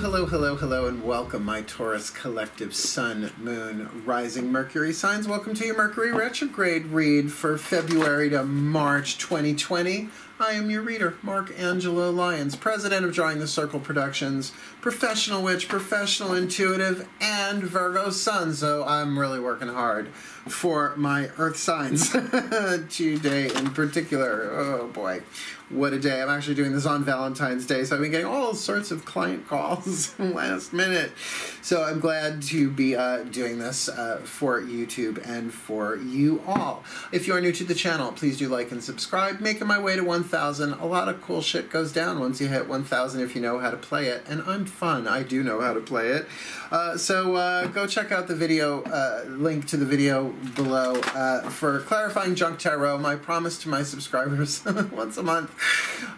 Hello, hello, hello, and welcome, my Taurus collective Sun, Moon, Rising, Mercury signs. Welcome to your Mercury retrograde read for February to March 2020. I am your reader, Mark Angelo Lyons, president of Drawing the Circle Productions, professional witch, professional intuitive, and Virgo Sun. So I'm really working hard for my Earth signs today in particular. Oh boy, what a day! I'm actually doing this on Valentine's Day, so I've been getting all sorts of client calls last minute. So I'm glad to be uh, doing this uh, for YouTube and for you all. If you are new to the channel, please do like and subscribe. Making my way to 1,000. A lot of cool shit goes down once you hit 1,000 if you know how to play it, and I'm fun. I do know how to play it. Uh, so uh, go check out the video, uh, link to the video below uh, for clarifying drunk tarot. My promise to my subscribers once a month,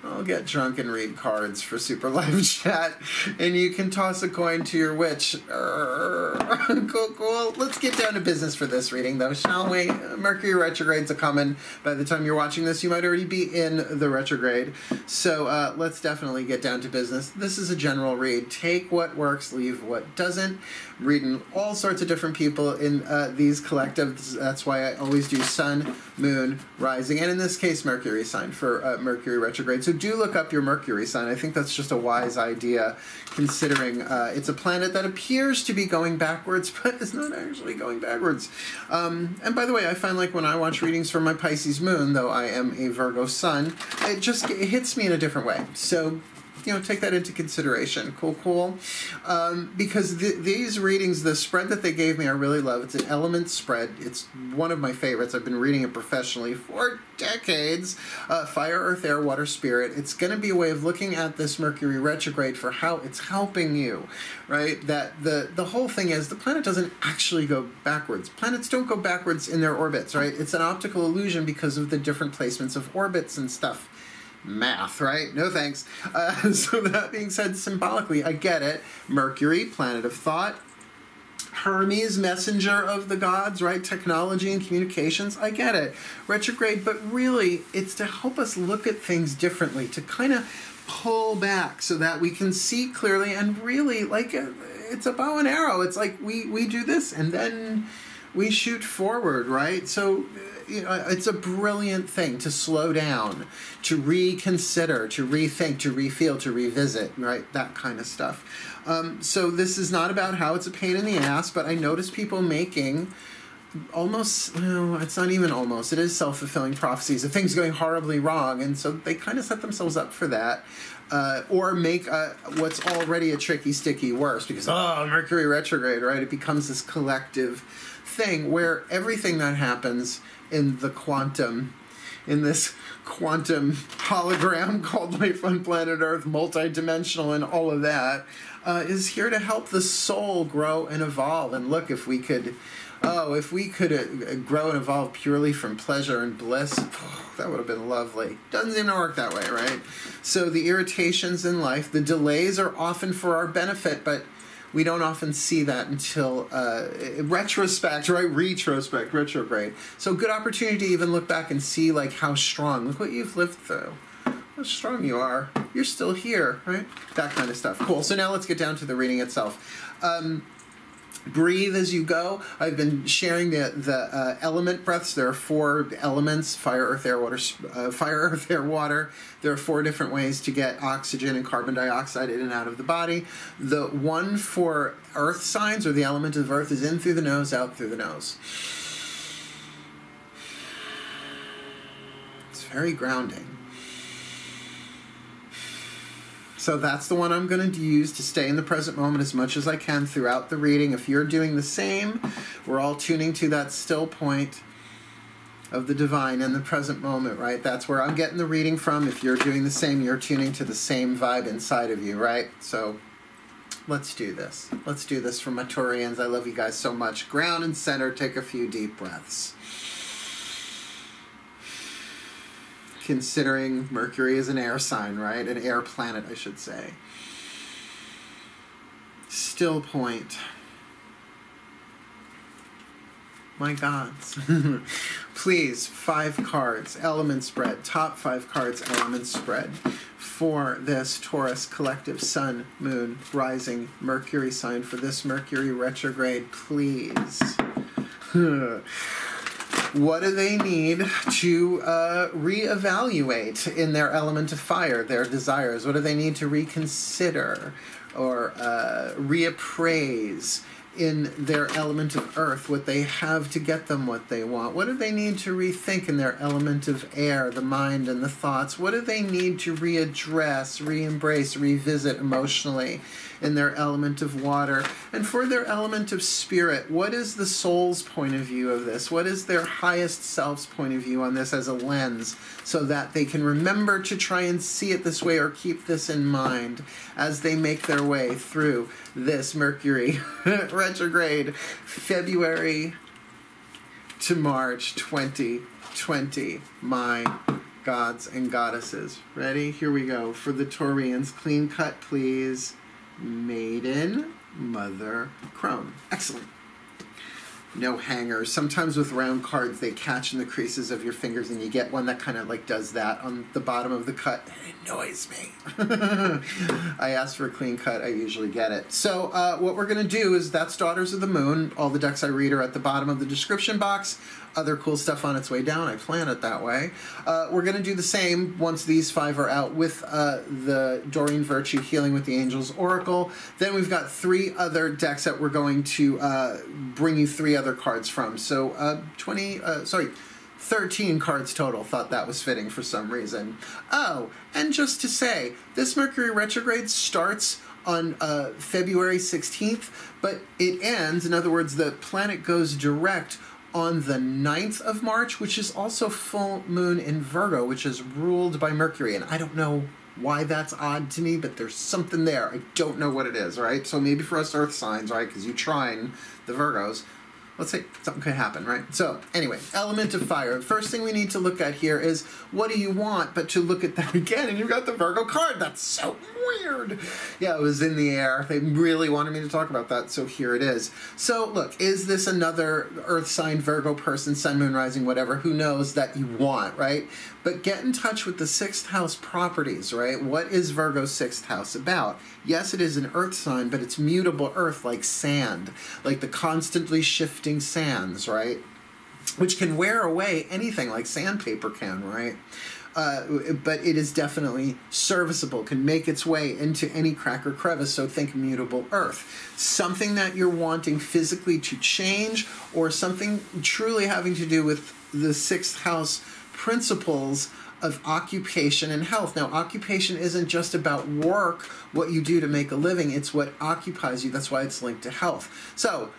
I'll get drunk and read cards for super live chat, and you can toss a coin to your witch. cool, cool. Let's get down to business for this reading, though, shall we? Mercury retrogrades are coming. By the time you're watching this, you might already be in the retrograde. So uh, let's definitely get down to business. This is a general read. Take what works, leave what doesn't. Reading all sorts of different people in uh, these collectives. That's why I always do Sun, Moon, Rising, and in this case, Mercury sign for uh, Mercury retrograde. So do look up your Mercury sign. I think that's just a wise idea, considering uh, it's a planet that appears to be going backwards, but is not actually going backwards. Um, and by the way, I find like when I watch readings for my Pisces moon, though I am a Virgo sun, it just it hits me in a different way. So you know, take that into consideration. Cool, cool. Um, because th- these readings, the spread that they gave me, I really love. It's an element spread. It's one of my favorites. I've been reading it professionally for decades. Uh, Fire, Earth, Air, Water, Spirit. It's going to be a way of looking at this Mercury retrograde for how it's helping you, right? That the the whole thing is the planet doesn't actually go backwards. Planets don't go backwards in their orbits, right? It's an optical illusion because of the different placements of orbits and stuff math, right? No thanks. Uh, so, that being said, symbolically, I get it. Mercury, planet of thought. Hermes, messenger of the gods, right? Technology and communications. I get it. Retrograde, but really, it's to help us look at things differently, to kind of pull back so that we can see clearly and really, like, uh, it's a bow and arrow. It's like we, we do this and then we shoot forward, right? So you know, it's a brilliant thing to slow down, to reconsider, to rethink, to refeel, to revisit, right? That kind of stuff. Um, so this is not about how it's a pain in the ass, but I notice people making almost no it's not even almost it is self-fulfilling prophecies of things going horribly wrong and so they kind of set themselves up for that uh, or make uh, what's already a tricky sticky worse because oh mercury retrograde right it becomes this collective thing where everything that happens in the quantum, in this quantum hologram called Life on Planet Earth, multidimensional, and all of that, uh, is here to help the soul grow and evolve. And look, if we could, oh, if we could uh, grow and evolve purely from pleasure and bliss, that would have been lovely. Doesn't seem to work that way, right? So the irritations in life, the delays are often for our benefit, but we don't often see that until uh, retrospect, right? Retrospect, retrograde. So good opportunity to even look back and see like how strong. Look what you've lived through. How strong you are. You're still here, right? That kind of stuff. Cool. So now let's get down to the reading itself. Um, breathe as you go. I've been sharing the the uh, element breaths. There are four elements: fire, earth, air, water. Uh, fire, earth, air, water. There are four different ways to get oxygen and carbon dioxide in and out of the body. The one for earth signs or the element of earth is in through the nose, out through the nose. It's very grounding. So that's the one I'm going to use to stay in the present moment as much as I can throughout the reading. If you're doing the same, we're all tuning to that still point of the divine in the present moment, right? That's where I'm getting the reading from. If you're doing the same, you're tuning to the same vibe inside of you, right? So let's do this. Let's do this for my Taurians. I love you guys so much. Ground and center, take a few deep breaths. Considering Mercury is an air sign, right? An air planet, I should say. Still point. my gods. Please, five cards, element spread, top five cards, element spread for this Taurus collective sun, moon, rising, Mercury sign for this Mercury retrograde, please. what do they need to uh, reevaluate in their element of fire, their desires? What do they need to reconsider or uh, reappraise? in their element of earth, what they have to get them what they want? What do they need to rethink in their element of air, the mind and the thoughts? What do they need to readdress, re embrace, revisit emotionally in their element of water? And for their element of spirit, what is the soul's point of view of this? What is their highest self's point of view on this as a lens so that they can remember to try and see it this way or keep this in mind as they make their way through this Mercury retrograde, February to March 2020. My gods and goddesses. Ready? Here we go. For the Taurians, clean cut, please. Maiden, Mother, Crone. Excellent no hangers. Sometimes with round cards, they catch in the creases of your fingers, and you get one that kind of like does that on the bottom of the cut. It annoys me. I ask for a clean cut, I usually get it. So, uh, what we're going to do is that's Daughters of the Moon. All the decks I read are at the bottom of the description box other cool stuff on its way down. I plan it that way. Uh, we're going to do the same once these five are out with uh, the Doreen Virtue Healing with the Angels Oracle. Then we've got three other decks that we're going to uh, bring you three other cards from. So uh, 20, uh, sorry. 13 cards total. Thought that was fitting for some reason. Oh, and just to say, this Mercury retrograde starts on uh, February 16th, but it ends, in other words, the planet goes direct on the 9th of March, which is also full moon in Virgo, which is ruled by Mercury. And I don't know why that's odd to me, but there's something there. I don't know what it is, right? So maybe for us earth signs, right? Because you trine the Virgos, let's say something could happen, right? So, anyway, element of fire. First thing we need to look at here is what do you want, but to look at that again, and you've got the Virgo card. That's so weird. Yeah, it was in the air. They really wanted me to talk about that, so here it is. So, look, is this another Earth sign, Virgo person, Sun, Moon, Rising, whatever? Who knows that you want, right? But get in touch with the sixth house properties, right? What is Virgo's sixth house about? Yes, it is an earth sign, but it's mutable earth like sand, like the constantly shifting sands, right? Which can wear away anything like sandpaper can, right? Uh, but it is definitely serviceable, can make its way into any crack or crevice. So think mutable earth. Something that you're wanting physically to change, or something truly having to do with the sixth house principles of occupation and health. Now, occupation isn't just about work, what you do to make a living, it's what occupies you. That's why it's linked to health. So,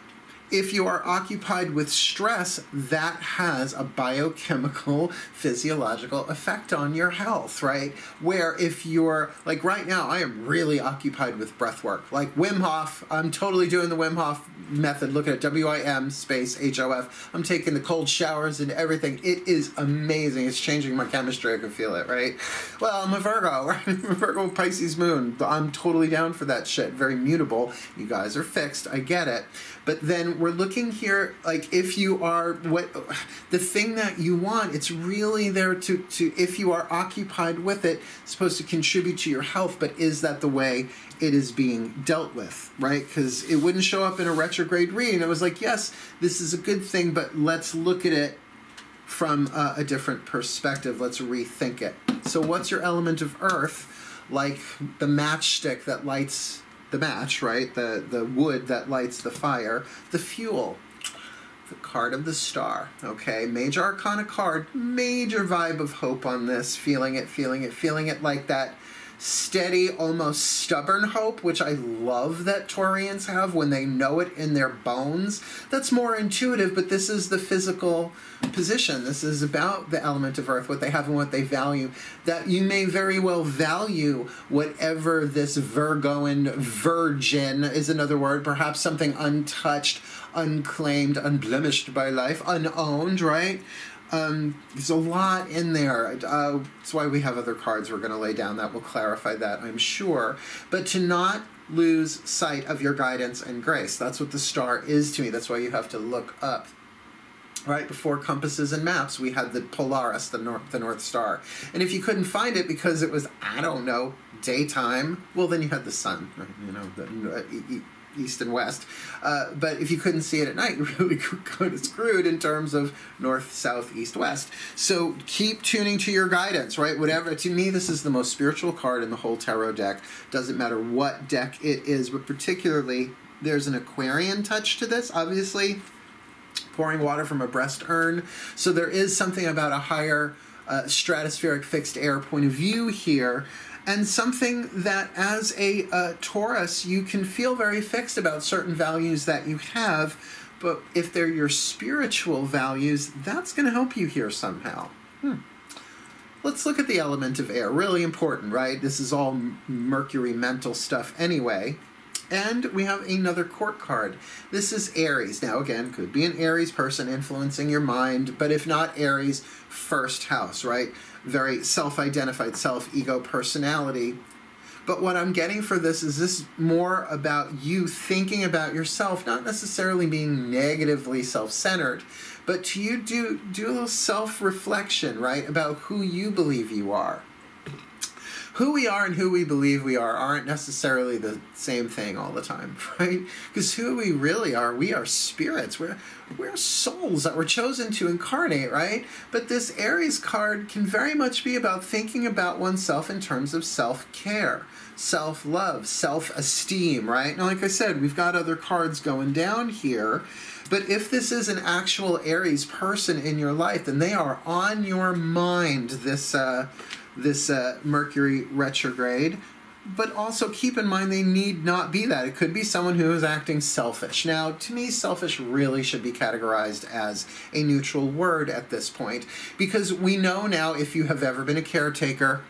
if you are occupied with stress, that has a biochemical, physiological effect on your health, right? Where if you're, like right now, I am really occupied with breath work. Like Wim Hof, I'm totally doing the Wim Hof method. Look at it, W I M space H O F. I'm taking the cold showers and everything. It is amazing. It's changing my chemistry. I can feel it, right? Well, I'm a Virgo, right? I'm a Virgo Pisces moon. I'm totally down for that shit. Very mutable. You guys are fixed. I get it. But then we're looking here, like if you are what the thing that you want, it's really there to to if you are occupied with it, supposed to contribute to your health. But is that the way it is being dealt with, right? Because it wouldn't show up in a retrograde reading. It was like, yes, this is a good thing, but let's look at it from a different perspective. Let's rethink it. So, what's your element of earth? Like the matchstick that lights the match, right? The the wood that lights the fire, the fuel. The card of the star. Okay, major arcana card, major vibe of hope on this. Feeling it, feeling it, feeling it like that steady, almost stubborn hope, which I love that Taurians have when they know it in their bones. That's more intuitive, but this is the physical position. This is about the element of earth, what they have and what they value. That you may very well value whatever this Virgoan virgin is another word, perhaps something untouched, unclaimed, unblemished by life, unowned, right? Um, there's a lot in there. Uh, that's why we have other cards we're going to lay down that will clarify that, I'm sure. But to not lose sight of your guidance and grace. That's what the star is to me. That's why you have to look up right before compasses and maps we had the polaris the north the north star and if you couldn't find it because it was i don't know daytime well then you had the sun you know the uh, east and west uh, but if you couldn't see it at night you really could kind of screwed in terms of north south east west so keep tuning to your guidance right whatever to me this is the most spiritual card in the whole tarot deck doesn't matter what deck it is but particularly there's an aquarian touch to this obviously pouring water from a breast urn. So there is something about a higher uh, stratospheric fixed air point of view here. And something that, as a uh, Taurus, you can feel very fixed about certain values that you have. But if they're your spiritual values, that's going to help you here somehow. Hmm. Let's look at the element of air. Really important, right? This is all Mercury mental stuff anyway. And we have another court card. This is Aries. Now, again, could be an Aries person influencing your mind, but if not Aries, first house, right? Very self identified, self ego personality. But what I'm getting for this is this more about you thinking about yourself, not necessarily being negatively self centered, but to you do, do a little self reflection, right, about who you believe you are who we are and who we believe we are aren't necessarily the same thing all the time, right? Because who we really are, we are spirits. We're we're souls that were chosen to incarnate, right? But this Aries card can very much be about thinking about oneself in terms of self-care, self-love, self-esteem, right? Now, like I said, we've got other cards going down here. But if this is an actual Aries person in your life, then they are on your mind this uh, this uh, Mercury retrograde. But also keep in mind they need not be that. It could be someone who is acting selfish. Now, to me, selfish really should be categorized as a neutral word at this point because we know now if you have ever been a caretaker,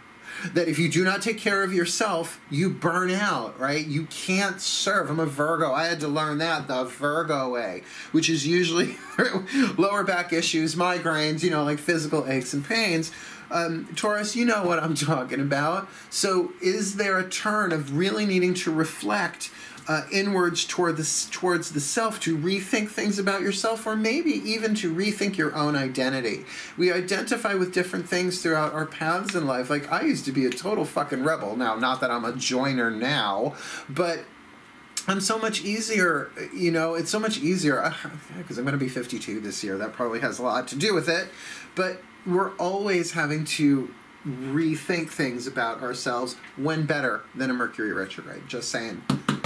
that if you do not take care of yourself, you burn out, right? You can't serve. I'm a Virgo. I had to learn that the Virgo way, which is usually lower back issues, migraines, you know, like physical aches and pains. Um, Taurus, you know what I'm talking about. So, is there a turn of really needing to reflect uh, inwards toward the, towards the self to rethink things about yourself, or maybe even to rethink your own identity? We identify with different things throughout our paths in life. Like, I used to be a total fucking rebel. Now, not that I'm a joiner now, but I'm so much easier, you know, it's so much easier because I'm going to be 52 this year. That probably has a lot to do with it. But we're always having to rethink things about ourselves when better than a Mercury retrograde. Just saying.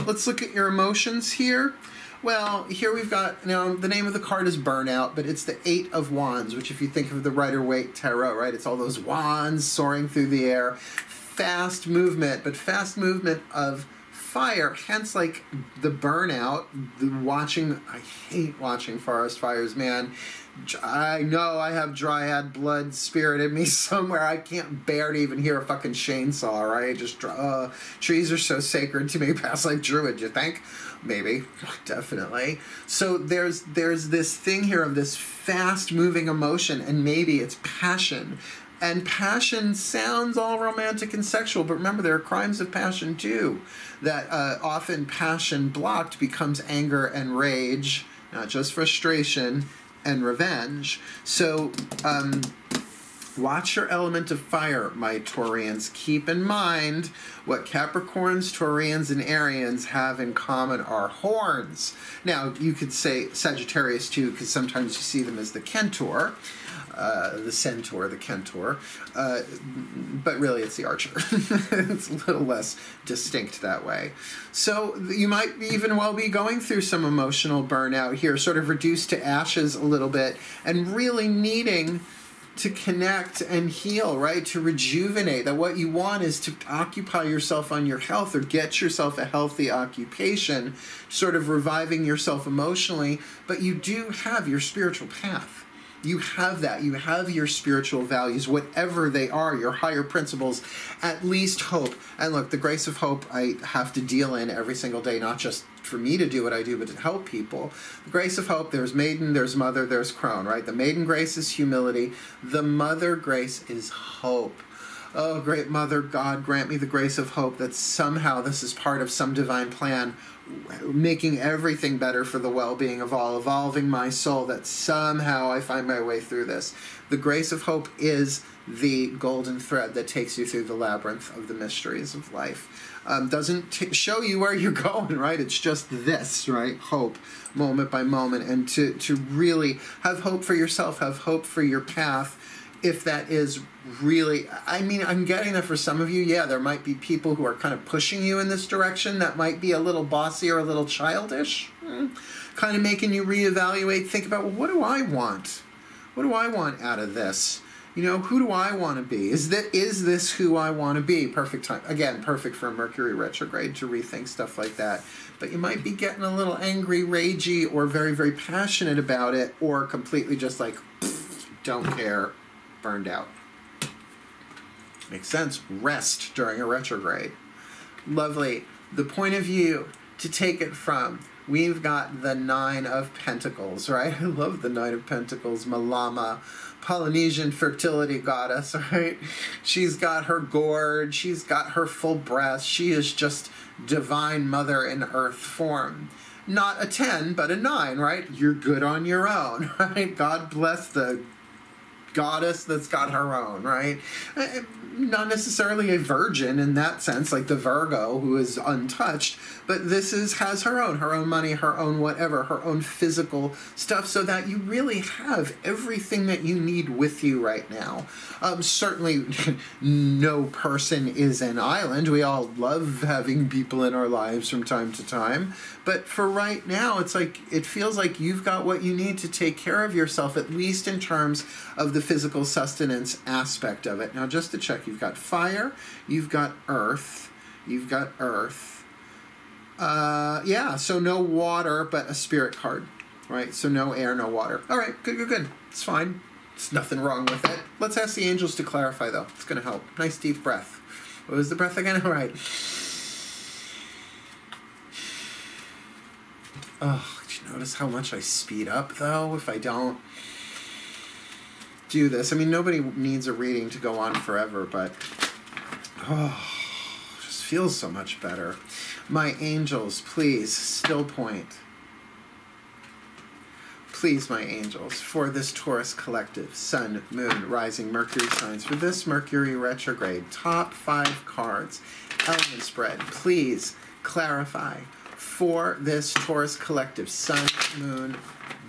Let's look at your emotions here. Well, here we've got, now the name of the card is Burnout, but it's the Eight of Wands, which if you think of the Rider Waite Tarot, right, it's all those wands soaring through the air. Fast movement, but fast movement of fire, hence like the burnout, the watching, I hate watching forest fires, man I know I have dryad blood spirit in me somewhere. I can't bear to even hear a fucking chainsaw, right? Just uh, trees are so sacred to me, past like druid. You think? Maybe, definitely. So there's there's this thing here of this fast moving emotion, and maybe it's passion. And passion sounds all romantic and sexual, but remember there are crimes of passion too. That uh, often passion blocked becomes anger and rage, not just frustration and revenge. So, um, watch your element of fire, my Taurians. Keep in mind what Capricorns, Taurians, and Arians have in common are horns. Now, you could say Sagittarius too, because sometimes you see them as the Centaur. Uh, the centaur, the Centaur, uh, but really it's the archer. it's a little less distinct that way. So you might even well be going through some emotional burnout here, sort of reduced to ashes a little bit, and really needing to connect and heal, right? To rejuvenate. That what you want is to occupy yourself on your health or get yourself a healthy occupation, sort of reviving yourself emotionally, but you do have your spiritual path you have that. You have your spiritual values, whatever they are, your higher principles, at least hope. And look, the grace of hope I have to deal in every single day, not just for me to do what I do, but to help people. The grace of hope, there's maiden, there's mother, there's crone, right? The maiden grace is humility, the mother grace is hope. Oh, great Mother God, grant me the grace of hope that somehow this is part of some divine plan, making everything better for the well being of all, evolving my soul, that somehow I find my way through this. The grace of hope is the golden thread that takes you through the labyrinth of the mysteries of life. Um, doesn't t- show you where you're going, right? It's just this, right? Hope, moment by moment, and to to really have hope for yourself, have hope for your path. If that is really, I mean, I'm getting that for some of you. Yeah, there might be people who are kind of pushing you in this direction. That might be a little bossy or a little childish, hmm. kind of making you reevaluate. Think about, well, what do I want? What do I want out of this? you know who do i want to be is that is this who i want to be perfect time again perfect for mercury retrograde to rethink stuff like that but you might be getting a little angry ragey or very very passionate about it or completely just like don't care burned out makes sense rest during a retrograde lovely the point of view to take it from we've got the nine of pentacles right i love the nine of pentacles malama Polynesian fertility goddess, right? She's got her gourd, she's got her full breast. She is just divine mother in earth form. Not a 10, but a 9, right? You're good on your own, right? God bless the goddess that's got her own, right? Uh, not necessarily a virgin in that sense, like the Virgo who is untouched, but this is has her own, her own money, her own whatever, her own physical stuff, so that you really have everything that you need with you right now. Um, certainly, no person is an island. We all love having people in our lives from time to time, but for right now, it's like it feels like you've got what you need to take care of yourself, at least in terms of the physical sustenance aspect of it. Now, just to check, you've got fire, you've got earth, you've got earth uh, yeah, so no water, but a spirit card, right? So no air, no water. All right, good, good, good. It's fine. It's nothing wrong with it. Let's ask the angels to clarify, though. It's going to help. Nice deep breath. What was the breath again? All right. Oh, did you notice how much I speed up, though, if I don't do this? I mean, nobody needs a reading to go on forever, but oh, just feels so much better. My angels, please, still point. Please, my angels, for this Taurus collective, Sun, Moon, Rising, Mercury signs, for this Mercury retrograde, top five cards, element spread, please clarify for this Taurus collective, Sun, Moon,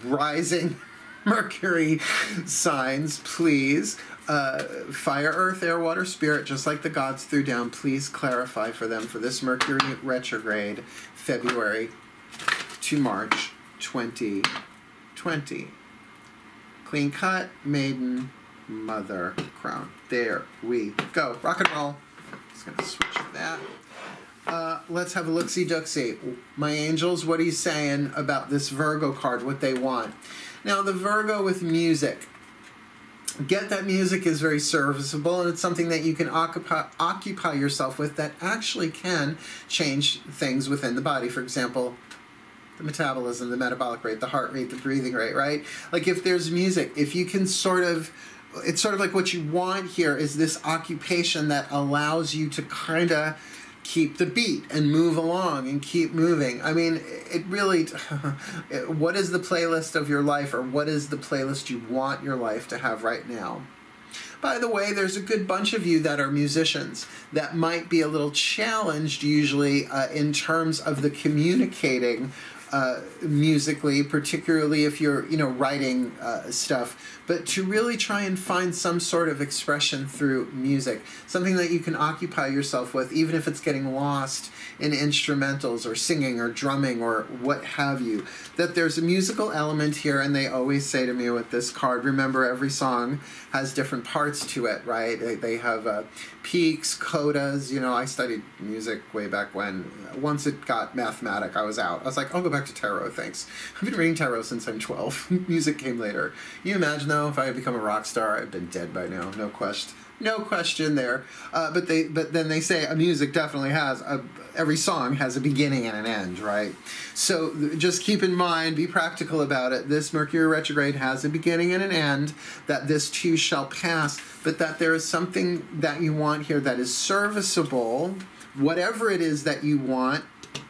Rising, Mercury signs, please uh, fire, earth, air, water, spirit, just like the gods threw down, please clarify for them for this Mercury retrograde, February to March 2020. Clean cut, maiden, mother, crown. There we go. Rock and roll. Just gonna switch that. Uh, let's have a look see duck see. My angels, what are you saying about this Virgo card? What they want? Now, the Virgo with music get that music is very serviceable and it's something that you can occupy, occupy yourself with that actually can change things within the body. For example, the metabolism, the metabolic rate, the heart rate, the breathing rate, right? Like if there's music, if you can sort of it's sort of like what you want here is this occupation that allows you to kind of keep the beat and move along and keep moving. I mean, it really, what is the playlist of your life or what is the playlist you want your life to have right now? By the way, there's a good bunch of you that are musicians that might be a little challenged usually uh, in terms of the communicating uh, musically, particularly if you're you know writing uh, stuff, but to really try and find some sort of expression through music, something that you can occupy yourself with, even if it's getting lost in instrumentals or singing or drumming or what have you. That there's a musical element here, and they always say to me with this card, remember every song has different parts to it, right? They, have uh, peaks, codas. You know, I studied music way back when. Once it got mathematic, I was out. I was like, I'll go back to tarot, thanks. I've been reading tarot since I'm 12. music came later. You imagine though, if I had become a rock star, I'd been dead by now, no question. no question there. Uh, but they, but then they say a music definitely has a, every song has a beginning and an end, right? So just keep in mind, be practical about it. This Mercury retrograde has a beginning and an end. That this too shall pass, but that there is something that you want here that is serviceable, whatever it is that you want.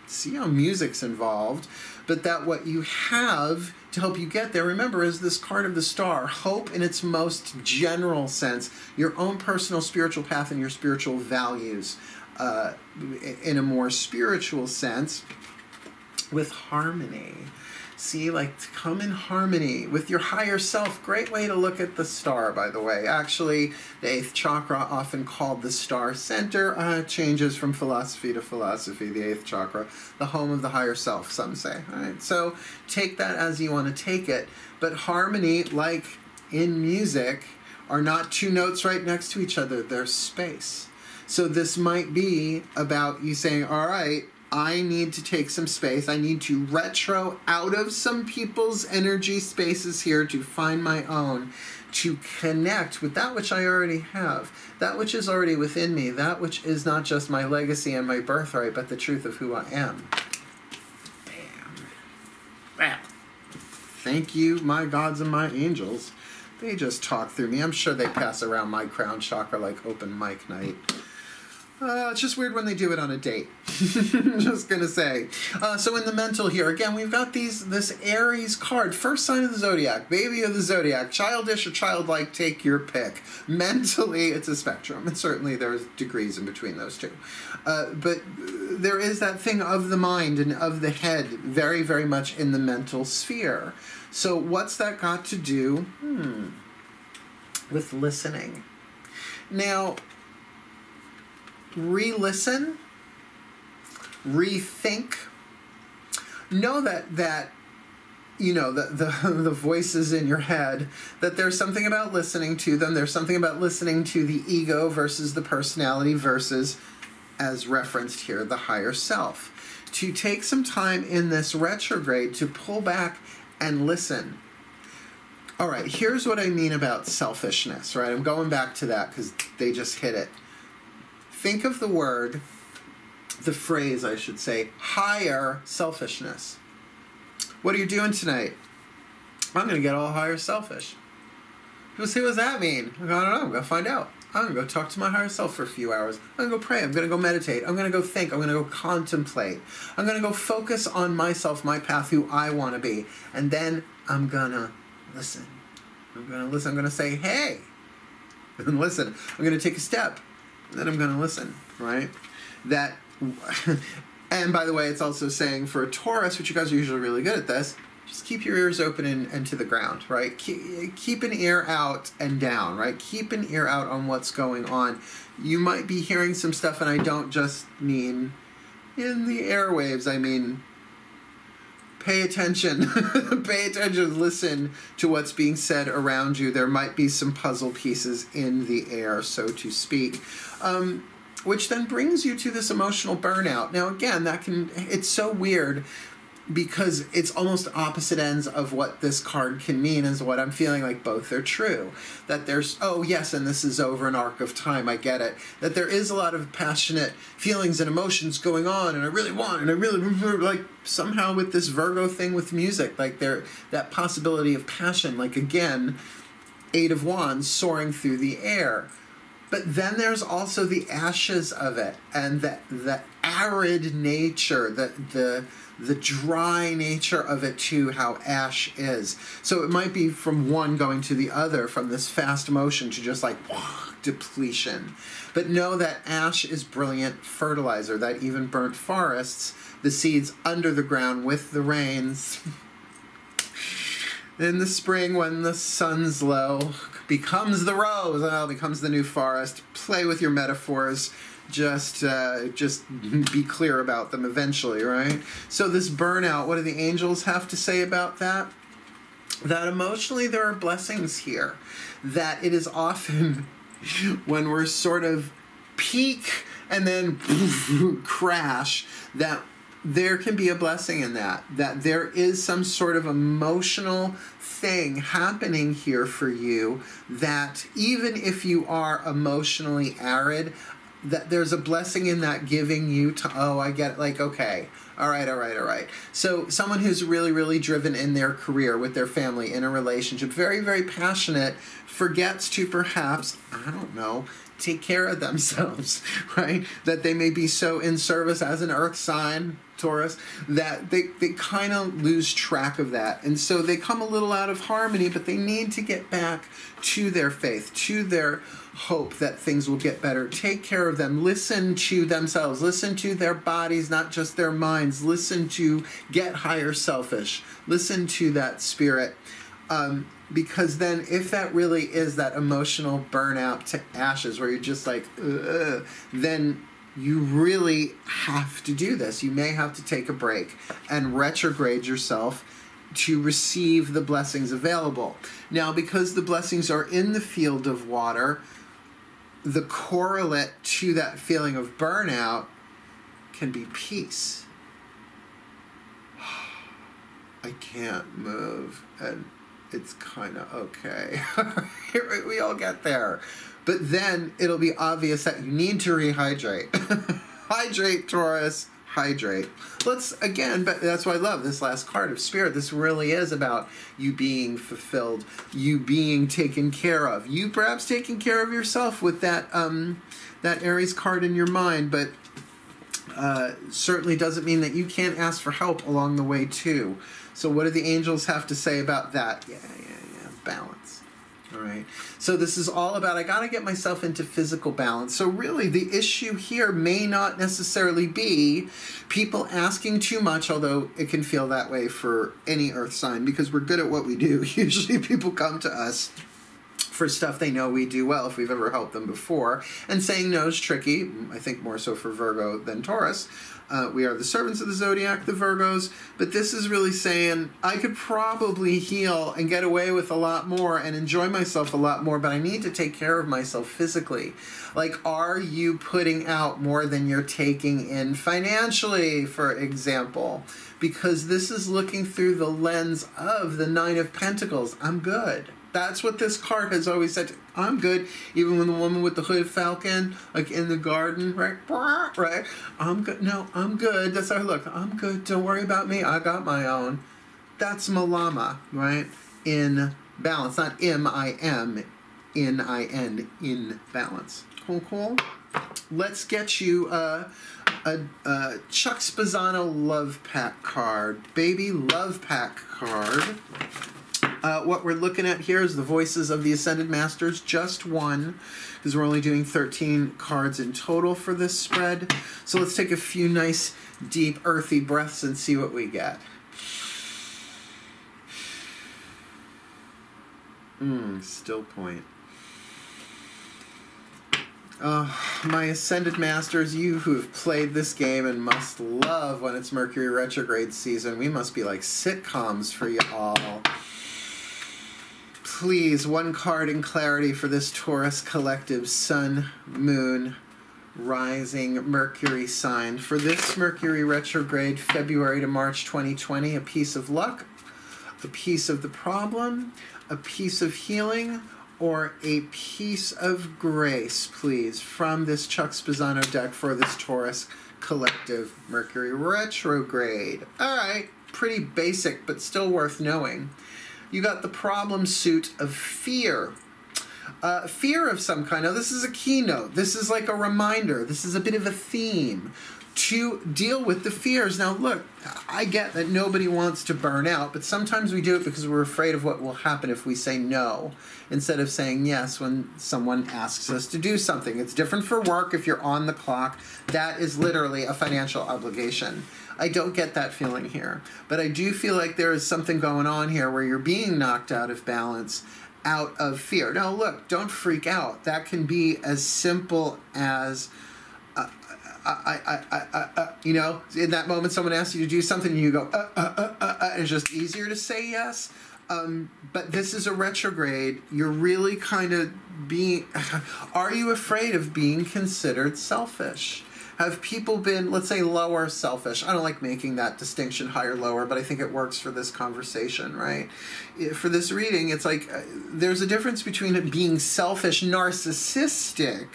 See how music's involved, but that what you have to help you get there, remember, is this card of the star. Hope in its most general sense, your own personal spiritual path and your spiritual values. Uh, in a more spiritual sense, with harmony. See, like to come in harmony with your higher self. Great way to look at the star, by the way. Actually, the eighth chakra, often called the star center, uh, changes from philosophy to philosophy. The eighth chakra, the home of the higher self, some say. All right, so take that as you want to take it. But harmony, like in music, are not two notes right next to each other. There's space. So this might be about you saying, all right, I need to take some space. I need to retro out of some people's energy spaces here to find my own, to connect with that which I already have, that which is already within me, that which is not just my legacy and my birthright, but the truth of who I am. Bam. Bam. Thank you, my gods and my angels. They just talk through me. I'm sure they pass around my crown chakra like open mic night. Uh, it's just weird when they do it on a date. just gonna say. Uh, so in the mental here, again, we've got these this Aries card, first sign of the zodiac, baby of the zodiac, childish or childlike, take your pick. Mentally, it's a spectrum, and certainly there's degrees in between those two. Uh, but there is that thing of the mind and of the head, very, very much in the mental sphere. So what's that got to do? Hmm. With listening. Now, re listen, rethink. Know that, that you know the, the the voices in your head that there's something about listening to them there's something about listening to the ego versus the personality versus as referenced here the higher self. To take some time in this retrograde to pull back and listen. All right here's what i mean about selfishness right? I'm going back to that because they just hit it think of the word, the phrase, I should say, higher selfishness. What are you doing tonight? I'm going to get all higher selfish. People say, what does that mean? I, don't know. I'm going to find out. I'm going to go talk to my higher self for a few hours. I'm going to go pray. I'm going to go meditate. I'm going to go think. I'm going to go contemplate. I'm going to go focus on myself, my path, who I want to be. And then I'm going to listen. I'm going to listen. I'm going to say, hey, and listen. I'm going to take a step then I'm going to listen, right? That, and by the way, it's also saying for a Taurus, which you guys are usually really good at this, just keep your ears open and, and to the ground, right? Keep, keep an ear out and down, right? Keep an ear out on what's going on. You might be hearing some stuff, and I don't just mean in the airwaves, I mean pay attention. pay attention. Listen to what's being said around you. There might be some puzzle pieces in the air, so to speak. Um, which then brings you to this emotional burnout. Now, again, that can, it's so weird because it's almost opposite ends of what this card can mean is what I'm feeling like both are true. That there's, oh yes, and this is over an arc of time, I get it. That there is a lot of passionate feelings and emotions going on, and I really want, and I really, like, somehow with this Virgo thing with music, like there, that possibility of passion, like again, Eight of Wands soaring through the air. But then there's also the ashes of it, and the, the arid nature, the, the, the dry nature of it too, how ash is. So it might be from one going to the other, from this fast motion to just like depletion. But know that ash is brilliant fertilizer, that even burnt forests, the seeds under the ground with the rains. In the spring, when the sun's low, becomes the rose, oh, becomes the new forest. Play with your metaphors just uh, just be clear about them eventually, right? So this burnout, what do the angels have to say about that? That emotionally there are blessings here. That it is often when we're sort of peak and then crash that there can be a blessing in that. That there is some sort of emotional thing happening here for you that even if you are emotionally arid, that there's a blessing in that giving you to oh I get it like okay. All right all right all right. So someone who's really really driven in their career with their family in a relationship very very passionate forgets to perhaps I don't know take care of themselves right? That they may be so in service as an earth sign Taurus, that they, they kind of lose track of that. And so they come a little out of harmony, but they need to get back to their faith, to their hope that things will get better. Take care of them. Listen to themselves. Listen to their bodies, not just their minds. Listen to get higher selfish. Listen to that spirit. Um, because then, if that really is that emotional burnout to ashes where you're just like, then you really have to do this. You may have to take a break and retrograde yourself to receive the blessings available. Now, because the blessings are in the field of water, the correlate to that feeling of burnout can be peace. I can't move, and it's kind of okay. we all get there. But then it'll be obvious that you need to rehydrate. hydrate, Taurus, hydrate. Let's, again, but that's why I love this last card of Spirit. This really is about you being fulfilled, you being taken care of, you perhaps taking care of yourself with that, um, that Aries card in your mind, but uh, certainly doesn't mean that you can't ask for help along the way, too. So, what do the angels have to say about that? Yeah, yeah, yeah. Balance. Right. So this is all about I got to get myself into physical balance. So really the issue here may not necessarily be people asking too much, although it can feel that way for any earth sign because we're good at what we do. Usually people come to us for stuff they know we do well if we've ever helped them before. And saying no is tricky, I think more so for Virgo than Taurus. Uh, we are the servants of the zodiac, the Virgos, but this is really saying I could probably heal and get away with a lot more and enjoy myself a lot more, but I need to take care of myself physically. Like, are you putting out more than you're taking in financially, for example? Because this is looking through the lens of the Nine of Pentacles. I'm good. That's what this card has always said. I'm good. Even when the woman with the hood falcon, like in the garden, right? Right? I'm good. No, I'm good. That's how I look. I'm good. Don't worry about me. I got my own. That's Malama, right? In balance. Not M I M, N I N, in balance. Cool, cool. Let's get you a, a, a Chuck Spezzano Love Pack card. Baby Love Pack card. Uh, what we're looking at here is the voices of the Ascended Masters, just one, because we're only doing 13 cards in total for this spread. So let's take a few nice, deep, earthy breaths and see what we get. Mmm, still point. Uh, my Ascended Masters, you who have played this game and must love when it's Mercury retrograde season, we must be like sitcoms for you all please, one card in clarity for this Taurus collective Sun, Moon, Rising, Mercury sign. For this Mercury retrograde, February to March 2020, a piece of luck, a piece of the problem, a piece of healing, or a piece of grace, please, from this Chuck Spezzano deck for this Taurus collective Mercury retrograde. All right, pretty basic, but still worth knowing you got the problem suit of fear. Uh, fear of some kind. Now, this is a keynote. This is like a reminder. This is a bit of a theme to deal with the fears. Now, look, I get that nobody wants to burn out, but sometimes we do it because we're afraid of what will happen if we say no instead of saying yes when someone asks us to do something. It's different for work if you're on the clock. That is literally a financial obligation. I don't get that feeling here. But I do feel like there is something going on here where you're being knocked out of balance out of fear. Now, look, don't freak out. That can be as simple as. Uh, I, I, I, you know, in that moment, someone asks you to do something, and you go, uh, uh, uh, uh, uh, it's just easier to say yes. Um, but this is a retrograde. You're really kind of being. Are you afraid of being considered selfish? Have people been, let's say, lower selfish? I don't like making that distinction higher lower, but I think it works for this conversation, right? For this reading, it's like uh, there's a difference between being selfish, narcissistic.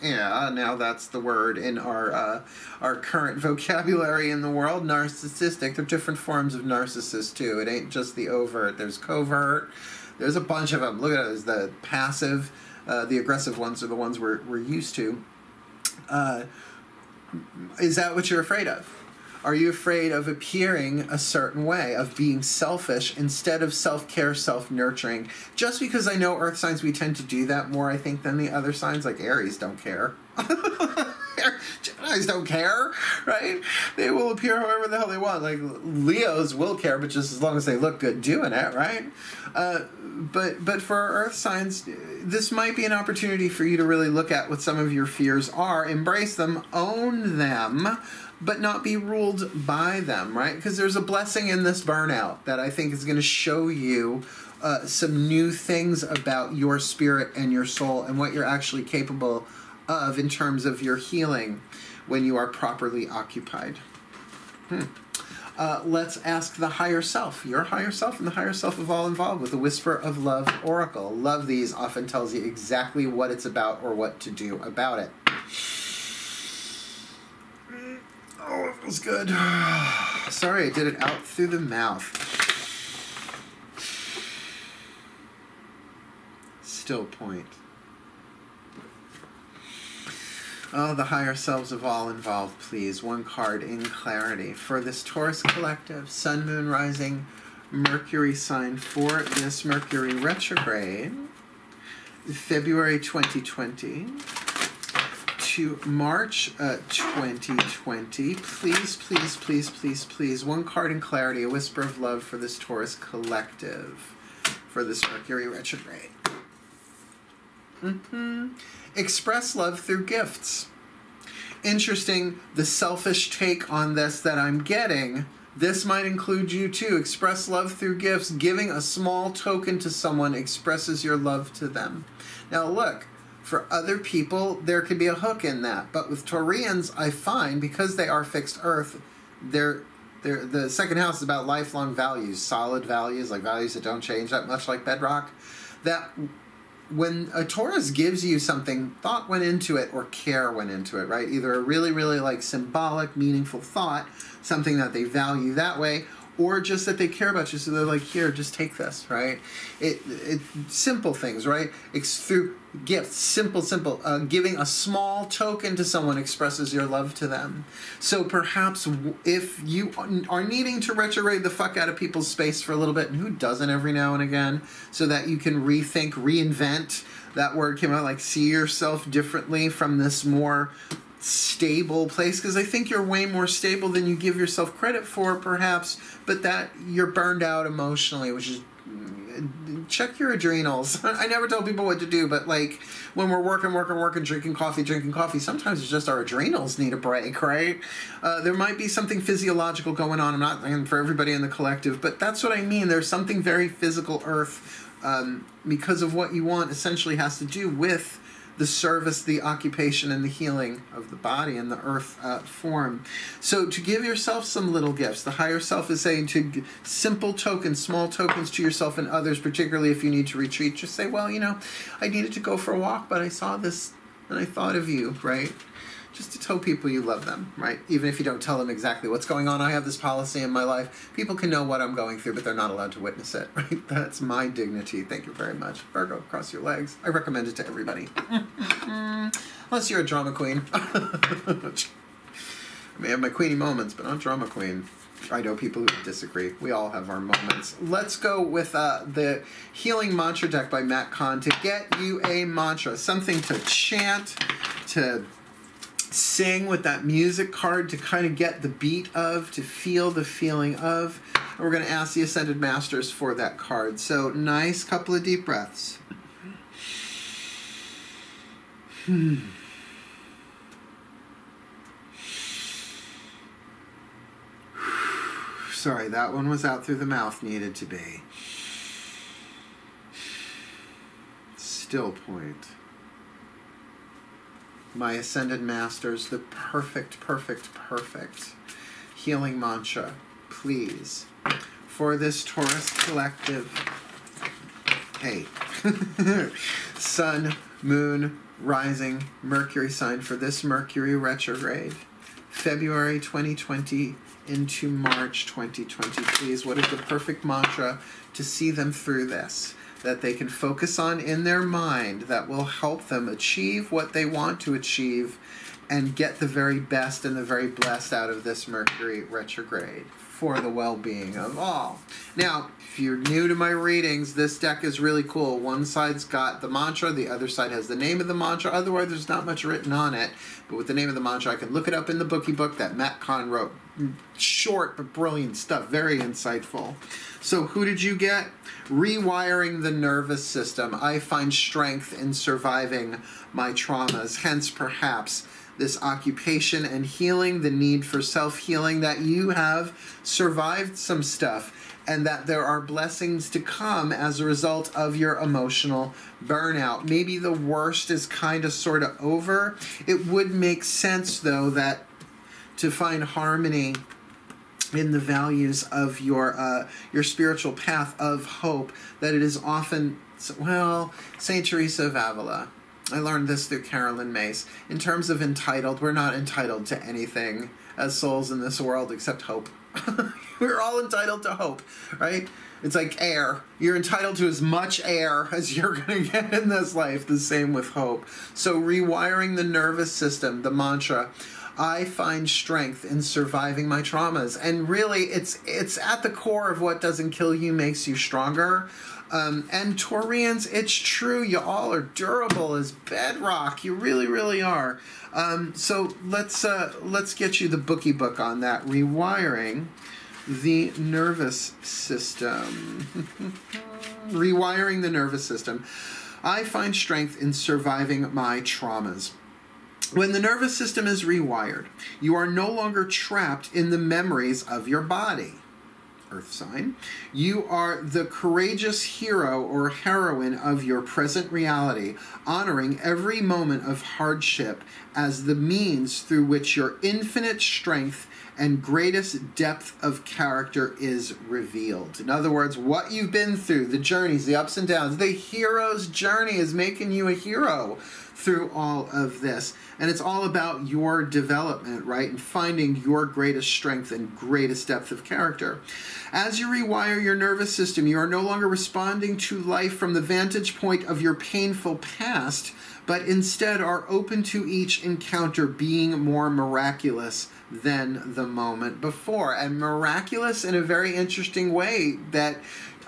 Yeah, now that's the word in our uh, our current vocabulary in the world. Narcissistic. There are different forms of narcissist too. It ain't just the overt. There's covert. There's a bunch of them. Look at. There's the passive. Uh, the aggressive ones are the ones we're, we're used to. Uh, is that what you're afraid of? Are you afraid of appearing a certain way, of being selfish instead of self care, self nurturing? Just because I know earth signs, we tend to do that more, I think, than the other signs, like Aries don't care. Geminis don't care, right? They will appear however the hell they want. Like Leos will care, but just as long as they look good doing it, right? Uh, but but for Earth signs, this might be an opportunity for you to really look at what some of your fears are, embrace them, own them, but not be ruled by them, right? Because there's a blessing in this burnout that I think is going to show you uh, some new things about your spirit and your soul and what you're actually capable of in terms of your healing when you are properly occupied. Hmm. Uh, let's ask the higher self, your higher self, and the higher self of all involved with the Whisper of Love Oracle. Love these often tells you exactly what it's about or what to do about it. Oh, it feels good. Sorry, I did it out through the mouth. Still point. Oh, the higher selves of all involved, please. One card in clarity for this Taurus collective, Sun, Moon, Rising, Mercury sign for this Mercury retrograde, February 2020 to March uh, 2020. Please, please, please, please, please. One card in clarity, a whisper of love for this Taurus collective, for this Mercury retrograde. Mm-hmm. Express love through gifts. Interesting, the selfish take on this that I'm getting. This might include you too. Express love through gifts. Giving a small token to someone expresses your love to them. Now, look, for other people, there could be a hook in that. But with Taurians, I find because they are fixed earth, they're, they're, the second house is about lifelong values, solid values, like values that don't change that much, like bedrock. That when a Taurus gives you something, thought went into it or care went into it, right? Either a really, really like symbolic, meaningful thought, something that they value that way, or just that they care about you, so they're like, here, just take this, right? It, it simple things, right? It's through gifts, simple, simple. Uh, giving a small token to someone expresses your love to them. So perhaps if you are needing to retrograde the fuck out of people's space for a little bit, and who doesn't every now and again, so that you can rethink, reinvent. That word came out like see yourself differently from this more stable place because I think you're way more stable than you give yourself credit for, perhaps, but that you're burned out emotionally, which is check your adrenals. I never tell people what to do, but like when we're working, working, working, drinking coffee, drinking coffee, sometimes it's just our adrenals need a break, right? Uh, there might be something physiological going on. I'm not and for everybody in the collective, but that's what I mean. There's something very physical, Earth, um, because of what you want. Essentially, has to do with the service, the occupation, and the healing of the body and the earth uh, form. So, to give yourself some little gifts, the higher self is saying to simple tokens, small tokens to yourself and others, particularly if you need to retreat. Just say, well, you know, I needed to go for a walk, but I saw this and I thought of you, right? Just to tell people you love them, right? Even if you don't tell them exactly what's going on. I have this policy in my life. People can know what I'm going through, but they're not allowed to witness it, right? That's my dignity. Thank you very much. Virgo, cross your legs. I recommend it to everybody. Unless you're a drama queen. I may have my queenie moments, but I'm drama queen. I know people who disagree. We all have our moments. Let's go with uh, the Healing Mantra deck by Matt Kahn to get you a mantra, something to chant, to sing with that music card to kind of get the beat of, to feel the feeling of. And we're going to ask the Ascended Masters for that card. So, nice couple of deep breaths. Hmm. Sorry, that one was out through the mouth, needed to be. Still point. My Ascended Masters the perfect, perfect, perfect healing mantra, please, for this Taurus collective. Hey, Sun, Moon, Rising, Mercury sign for this Mercury retrograde, February 2020 into March 2020. Please, what is the perfect mantra to see them through this? That they can focus on in their mind that will help them achieve what they want to achieve and get the very best and the very blessed out of this Mercury retrograde for the well being of all. Now, if you're new to my readings, this deck is really cool. One side's got the mantra, the other side has the name of the mantra. Otherwise, there's not much written on it. But with the name of the mantra, I can look it up in the bookie book that Matt Kahn wrote. Short but brilliant stuff, very insightful. So, who did you get? Rewiring the nervous system. I find strength in surviving my traumas, hence, perhaps this occupation and healing, the need for self healing, that you have survived some stuff and that there are blessings to come as a result of your emotional burnout. Maybe the worst is kind of sort of over. It would make sense, though, that to find harmony in the values of your uh, your spiritual path of hope that it is often well Saint Teresa of Avila I learned this through Caroline Myss. In terms of entitled, we're not entitled to anything as souls in this world except hope. we're all entitled to hope, right? It's like air. You're entitled to as much air as you're going to get in this life. The same with hope. So, rewiring the nervous system, the mantra. I find strength in surviving my traumas, and really, it's it's at the core of what doesn't kill you makes you stronger. Um, and Taurians, it's true, you all are durable as bedrock. You really, really are. Um, so let's uh, let's get you the bookie book on that. Rewiring the nervous system. Rewiring the nervous system. I find strength in surviving my traumas. When the nervous system is rewired, you are no longer trapped in the memories of your body. Earth sign. You are the courageous hero or heroine of your present reality, honoring every moment of hardship as the means through which your infinite strength and greatest depth of character is revealed. In other words, what you've been through, the journeys, the ups and downs, the hero's journey is making you a hero through all of this. And it's all about your development, right? And finding your greatest strength and greatest depth of character. As you rewire your nervous system, you are no longer responding to life from the vantage point of your painful past, but instead are open to each encounter being more miraculous than the moment before. And miraculous in a very interesting way that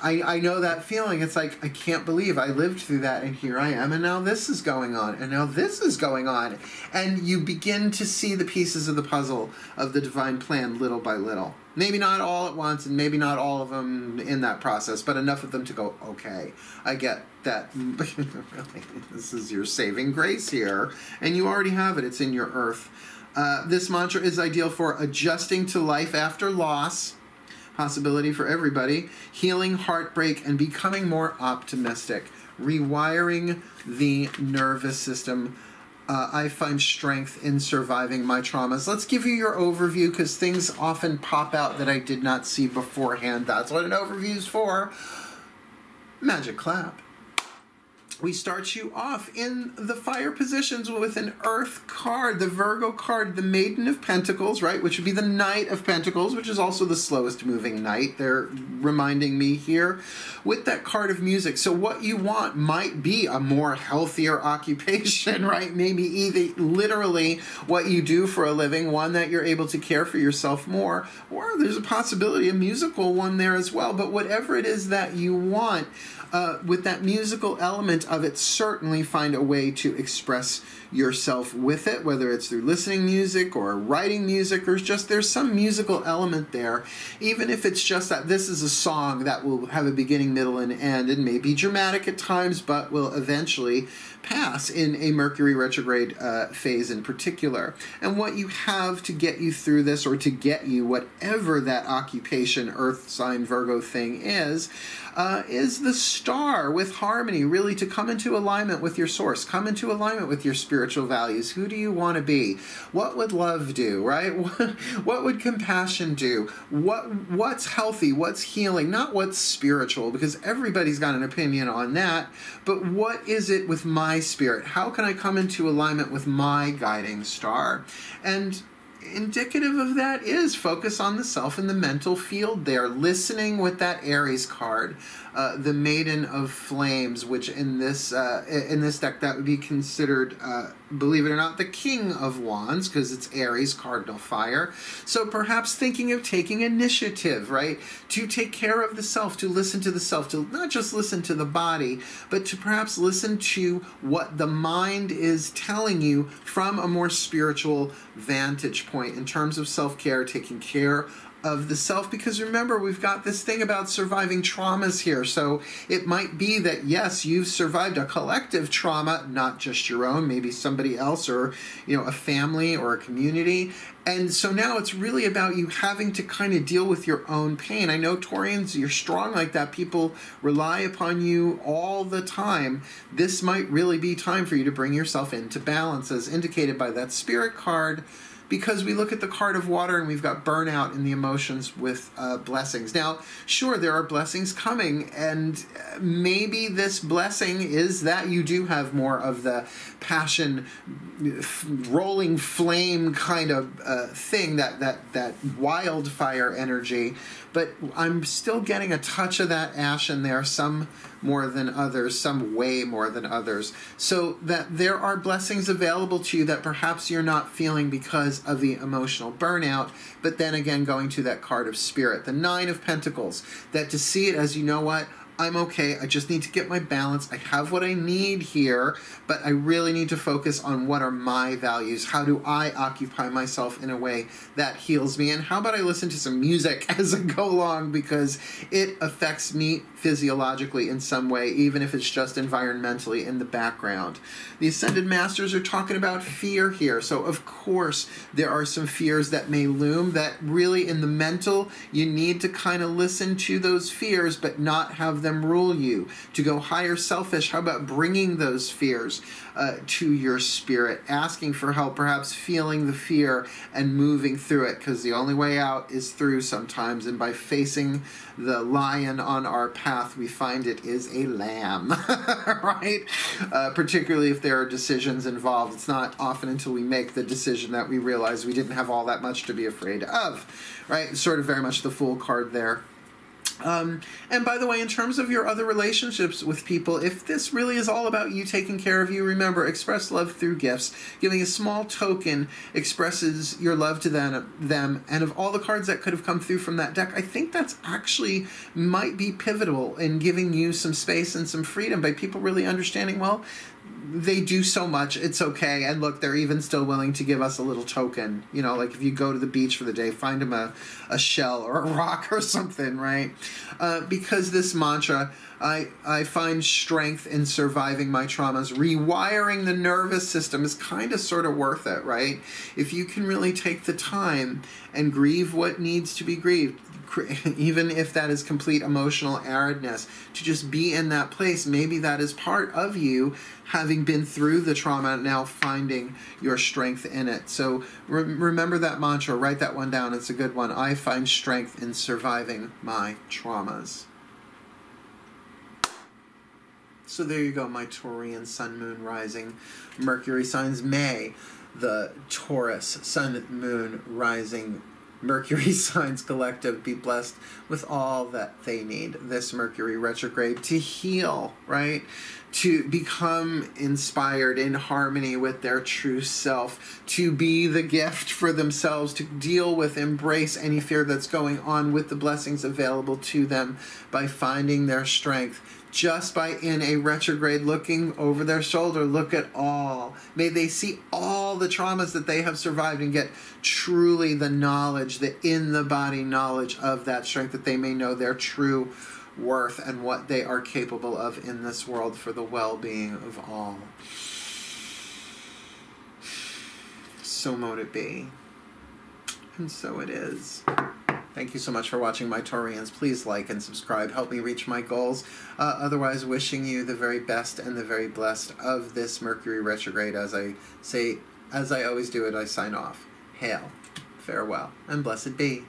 I, I know that feeling. It's like, I can't believe I lived through that, and here I am, and now this is going on, and now this is going on. And you begin to see the pieces of the puzzle of the divine plan little by little. Maybe not all at once, and maybe not all of them in that process, but enough of them to go, okay, I get that. really, this is your saving grace here, and you already have it. It's in your earth. Uh, this mantra is ideal for adjusting to life after loss possibility for everybody, healing heartbreak, and becoming more optimistic, rewiring the nervous system. Uh, I find strength in surviving my traumas. Let's give you your overview because things often pop out that I did not see beforehand. That's what an overview is for. Magic clap we start you off in the fire positions with an earth card, the Virgo card, the Maiden of Pentacles, right, which would be the Knight of Pentacles, which is also the slowest moving knight. They're reminding me here with that card of music. So, what you want might be a more healthier occupation, right? Maybe either literally what you do for a living, one that you're able to care for yourself more, or there's a possibility a musical one there as well. But whatever it is that you want, uh, with that musical element of it, certainly find a way to express yourself with it, whether it's through listening music or writing music, or just there's some musical element there, even if it's just that this is a song that will have a beginning, middle, and end, and may be dramatic at times, but will eventually pass in a Mercury retrograde uh, phase in particular. And what you have to get you through this, or to get you whatever that occupation, Earth sign Virgo thing is, uh, is the star with harmony, really to come into alignment with your source, come into alignment with your spiritual values. Who do you want to be? What would love do, right? What would compassion do? What what's healthy? What's healing? Not what's spiritual because everybody's got an opinion on that, but what is it with my spirit? How can I come into alignment with my guiding star? And indicative of that is focus on the self in the mental field there, listening with that Aries card, uh, the Maiden of Flames, which in this uh, in this deck that would be considered, uh, believe it or not, the King of Wands because it's Aries, cardinal fire. So perhaps thinking of taking initiative, right, to take care of the self, to listen to the self, to not just listen to the body, but to perhaps listen to what the mind is telling you from a more spiritual vantage point in terms of self care, taking care of the self because remember we've got this thing about surviving traumas here. So it might be that yes you've survived a collective trauma not just your own maybe somebody else or you know a family or a community. And so now it's really about you having to kind of deal with your own pain. I know taurians you're strong like that. People rely upon you all the time. This might really be time for you to bring yourself into balance as indicated by that spirit card because we look at the card of water and we've got burnout in the emotions with uh, blessings. Now, sure, there are blessings coming, and maybe this blessing is that you do have more of the passion, rolling flame kind of uh, thing, that, that, that wildfire energy. But I'm still getting a touch of that ash in there, some more than others, some way more than others. So that there are blessings available to you that perhaps you're not feeling because of the emotional burnout. But then again, going to that card of spirit, the Nine of Pentacles, that to see it as you know what, I'm okay. I just need to get my balance. I have what I need here, but I really need to focus on what are my values. How do I occupy myself in a way that heals me? And how about I listen to some music as I go along because it affects me physiologically in some way, even if it's just environmentally in the background. The Ascended Masters are talking about fear here. So, of course, there are some fears that may loom that really in the mental, you need to kind of listen to those fears, but not have them rule you. To go higher selfish, how about bringing those fears uh, to your spirit, asking for help, perhaps feeling the fear and moving through it? Because the only way out is through sometimes, and by facing the lion on our path, we find it is a lamb, right? Uh, particularly if there are decisions involved. It's not often until we make the decision that we realize we didn't have all that much to be afraid of, right? Sort of very much the fool card there. Um, and by the way, in terms of your other relationships with people, if this really is all about you taking care of you, remember, express love through gifts. Giving a small token expresses your love to them, them. And of all the cards that could have come through from that deck, I think that's actually might be pivotal in giving you some space and some freedom by people really understanding, well, they do so much it's okay. And look they're even still willing to give us a little token. You know like if you go to the beach for the day find them a, a shell or a rock or something right? Uh, because this mantra I, I find strength in surviving my traumas. Rewiring the nervous system is kind of sort of worth it right? If you can really take the time and grieve what needs to be grieved even if that is complete emotional aridness, to just be in that place. Maybe that is part of you having been through the trauma, now finding your strength in it. So re- remember that mantra, write that one down. It's a good one. I find strength in surviving my traumas. So there you go, my Taurian Sun, Moon, Rising, Mercury signs. May the Taurus Sun, Moon, Rising, Mercury Signs Collective be blessed with all that they need. This Mercury retrograde to heal, right? To become inspired in harmony with their true self, to be the gift for themselves, to deal with, embrace any fear that's going on with the blessings available to them by finding their strength just by in a retrograde looking over their shoulder. Look at all. May they see all the traumas that they have survived and get truly the knowledge, the in the body knowledge of that strength, that they may know their true worth and what they are capable of in this world for the well being of all. So mote it be. And so it is. Thank you so much for watching my Taurians. Please like and subscribe. Help me reach my goals. Uh, otherwise, wishing you the very best and the very blessed of this Mercury retrograde. As I say, as I always do it, I sign off. Hail, farewell, and blessed be.